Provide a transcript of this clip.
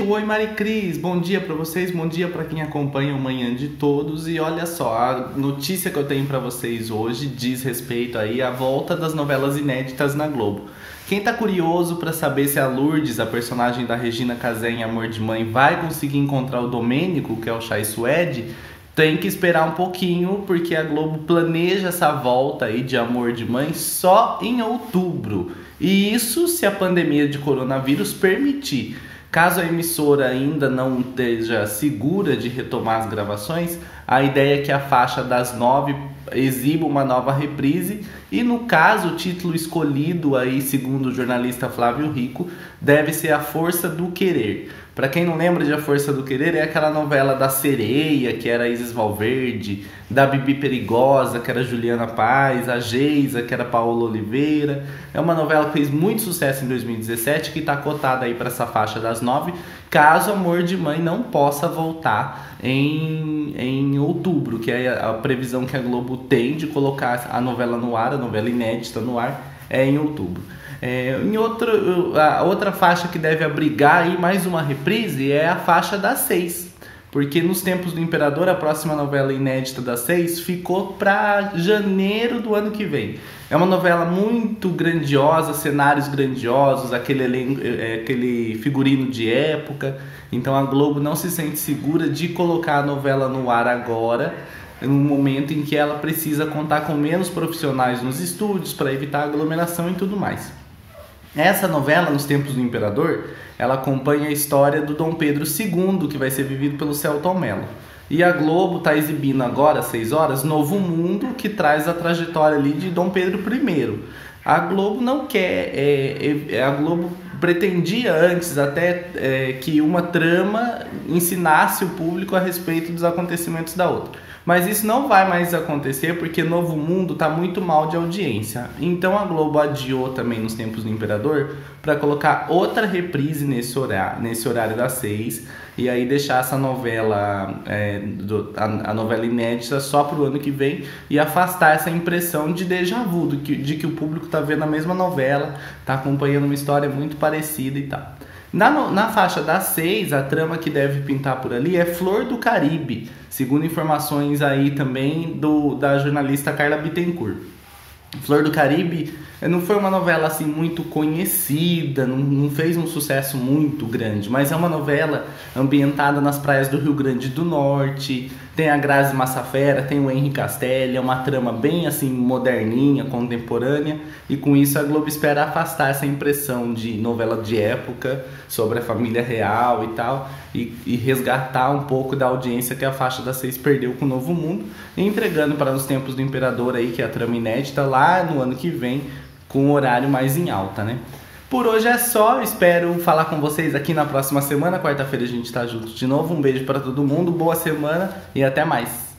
dia, oi Mari Cris, bom dia para vocês, bom dia para quem acompanha o Manhã de Todos e olha só, a notícia que eu tenho para vocês hoje diz respeito aí à volta das novelas inéditas na Globo. Quem tá curioso para saber se a Lourdes, a personagem da Regina Casé em Amor de Mãe, vai conseguir encontrar o Domênico, que é o Chai Suede, tem que esperar um pouquinho, porque a Globo planeja essa volta aí de Amor de Mãe só em outubro. E isso se a pandemia de coronavírus permitir. Caso a emissora ainda não esteja segura de retomar as gravações, a ideia é que a faixa das nove exiba uma nova reprise e no caso o título escolhido aí segundo o jornalista Flávio Rico deve ser A Força do Querer. Para quem não lembra de A Força do Querer é aquela novela da Sereia, que era Isis Valverde, da Bibi Perigosa, que era Juliana Paz, a Geisa, que era Paola Oliveira. É uma novela que fez muito sucesso em 2017, que está cotada aí para essa faixa das nove, caso Amor de Mãe não possa voltar em, em outubro, que é a previsão que a Globo tem de colocar a novela no ar, a novela inédita no ar, é em outubro. É, em outro, a outra faixa que deve abrigar aí mais uma reprise é a faixa das seis. Porque nos tempos do Imperador, a próxima novela inédita das seis ficou para janeiro do ano que vem. É uma novela muito grandiosa, cenários grandiosos, aquele, elenco, é, aquele figurino de época. Então a Globo não se sente segura de colocar a novela no ar agora, no momento em que ela precisa contar com menos profissionais nos estúdios para evitar aglomeração e tudo mais. Essa novela, nos tempos do imperador, ela acompanha a história do Dom Pedro II, que vai ser vivido pelo Celton Mello. E a Globo está exibindo agora, às 6 horas, Novo Mundo, que traz a trajetória ali de Dom Pedro I. A Globo não quer, é, é, a Globo pretendia antes até é, que uma trama ensinasse o público a respeito dos acontecimentos da outra. Mas isso não vai mais acontecer porque Novo Mundo está muito mal de audiência. Então a Globo adiou também nos tempos do Imperador para colocar outra reprise nesse horário, nesse horário das seis e aí deixar essa novela, é, do, a, a, novela inédita só para o ano que vem e afastar essa impressão de déjà vu, de que, de que o público está vendo a mesma novela, está acompanhando uma história muito parecida e tal. Na, na faixa das seis, a trama que deve pintar por ali é Flor do Caribe, segundo informações aí também do, da jornalista Carla Bittencourt. Flor do Caribe não foi uma novela assim muito conhecida, não, não, fez um sucesso muito grande, mas é uma novela ambientada nas praias do Rio Grande do Norte, tem a Grazi Massafera, tem o Henri Castelli, é uma trama bem assim moderninha, contemporânea, e com isso a Globo espera afastar essa impressão de novela de época sobre a família real e tal, e, e resgatar um pouco da audiência que a faixa da seis perdeu com o Novo Mundo, entregando para os tempos do Imperador aí, que é a trama inédita, lá no ano que vem, com um horário mais em alta, né? Por hoje é só, espero falar com vocês aqui na próxima semana. Quarta-feira a gente está junto de novo. Um beijo para todo mundo, boa semana e até mais.